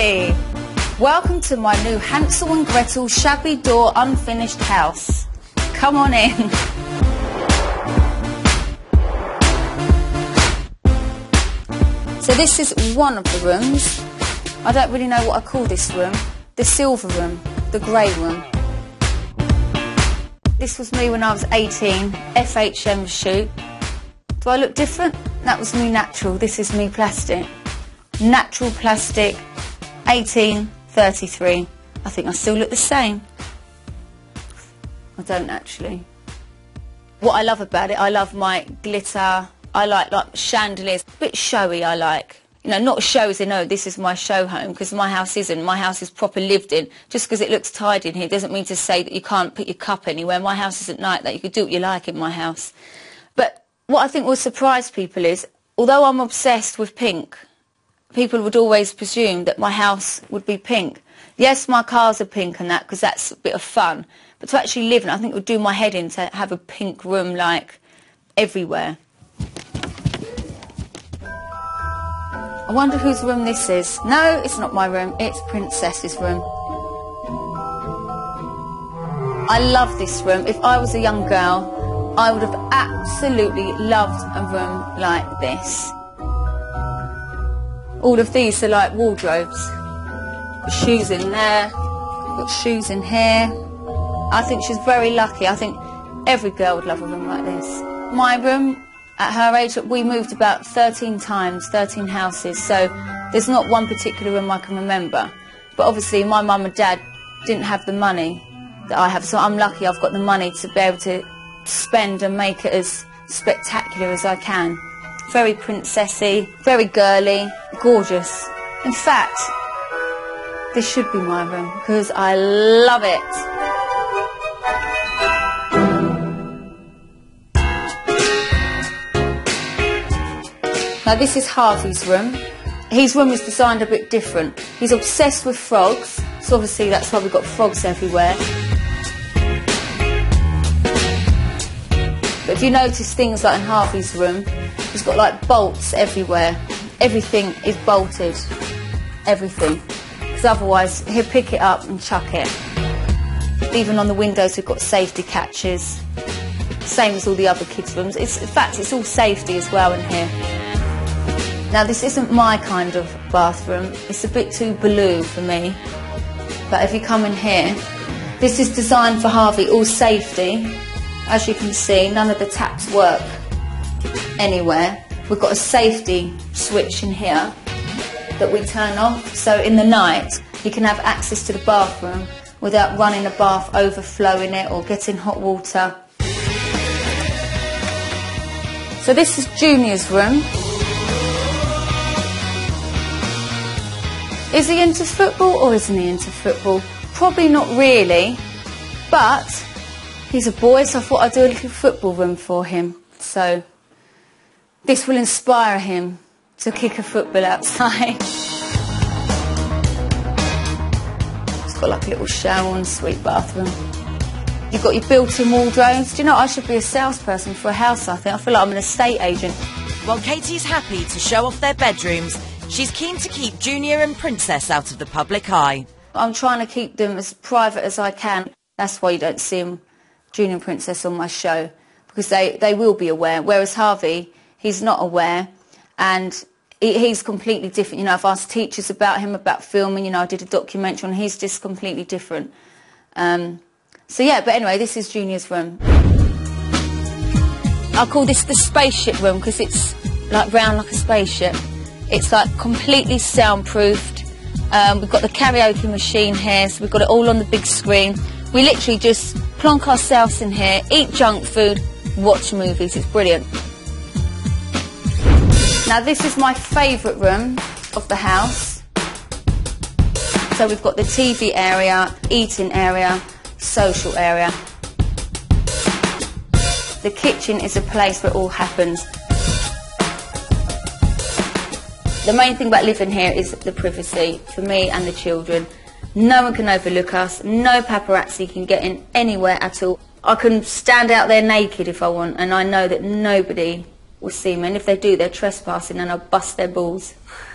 everybody! Welcome to my new Hansel and Gretel shabby door unfinished house. Come on in. So this is one of the rooms. I don't really know what I call this room. The silver room, the grey room. This was me when I was 18, FHM shoot. Do I look different? That was me natural, this is me plastic natural plastic, 1833. I think I still look the same. I don't actually. What I love about it, I love my glitter. I like like chandeliers, a bit showy. I like. You know, not show as in, oh, this is my show home, because my house isn't. My house is proper lived in. Just because it looks tidy in here doesn't mean to say that you can't put your cup anywhere. My house isn't like that. You could do what you like in my house. But what I think will surprise people is, although I'm obsessed with pink, people would always presume that my house would be pink. Yes, my cars are pink and that because that's a bit of fun. But to actually live in, I think it would do my head in to have a pink room like everywhere. I wonder whose room this is. No, it's not my room. It's Princess's room. I love this room. If I was a young girl, I would have absolutely loved a room like this. All of these are like wardrobes. Shoes in there, got shoes in here. I think she's very lucky. I think every girl would love a room like this. My room, at her age, we moved about 13 times, 13 houses, so there's not one particular room I can remember. But obviously my mum and dad didn't have the money that I have, so I'm lucky I've got the money to be able to spend and make it as spectacular as I can very princessy, very girly, gorgeous. In fact, this should be my room because I love it. Now this is Harvey's room. His room is designed a bit different. He's obsessed with frogs, so obviously that's why we've got frogs everywhere. But if you notice things like in Harvey's room, He's got like bolts everywhere. Everything is bolted. Everything. Because otherwise he'll pick it up and chuck it. Even on the windows we've got safety catches. Same as all the other kids' rooms. It's, in fact, it's all safety as well in here. Now this isn't my kind of bathroom. It's a bit too blue for me. But if you come in here, this is designed for Harvey, all safety. As you can see, none of the taps work anywhere. We've got a safety switch in here that we turn off. So in the night, you can have access to the bathroom without running a bath, overflowing it or getting hot water. So this is Junior's room. Is he into football or isn't he into football? Probably not really, but he's a boy, so I thought I'd do a little football room for him. So this will inspire him to kick a football outside. It's got like a little shower and sweet bathroom. You've got your built-in wall wardrobes. Do you know, I should be a salesperson for a house, I think. I feel like I'm an estate agent. While Katie's happy to show off their bedrooms, she's keen to keep Junior and Princess out of the public eye. I'm trying to keep them as private as I can. That's why you don't see them, Junior and Princess, on my show, because they, they will be aware. Whereas Harvey, he's not aware and he's completely different. You know, I've asked teachers about him, about filming, you know, I did a documentary and he's just completely different. Um, so yeah, but anyway, this is Junior's room. I call this the spaceship room because it's like round like a spaceship. It's like completely soundproofed. Um, we've got the karaoke machine here, so we've got it all on the big screen. We literally just plonk ourselves in here, eat junk food, watch movies. It's brilliant. Now this is my favourite room of the house. So we've got the TV area, eating area, social area. The kitchen is a place where it all happens. The main thing about living here is the privacy for me and the children. No one can overlook us, no paparazzi can get in anywhere at all. I can stand out there naked if I want and I know that nobody will see. And if they do, they're trespassing and I'll bust their balls.